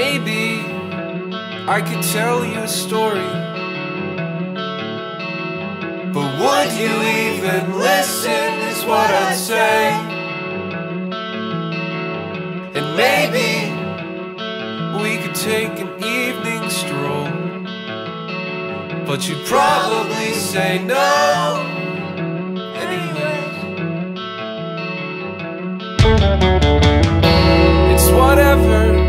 Maybe I could tell you a story. But would you even listen, is what I'd say. And maybe we could take an evening stroll. But you'd probably say no. It's whatever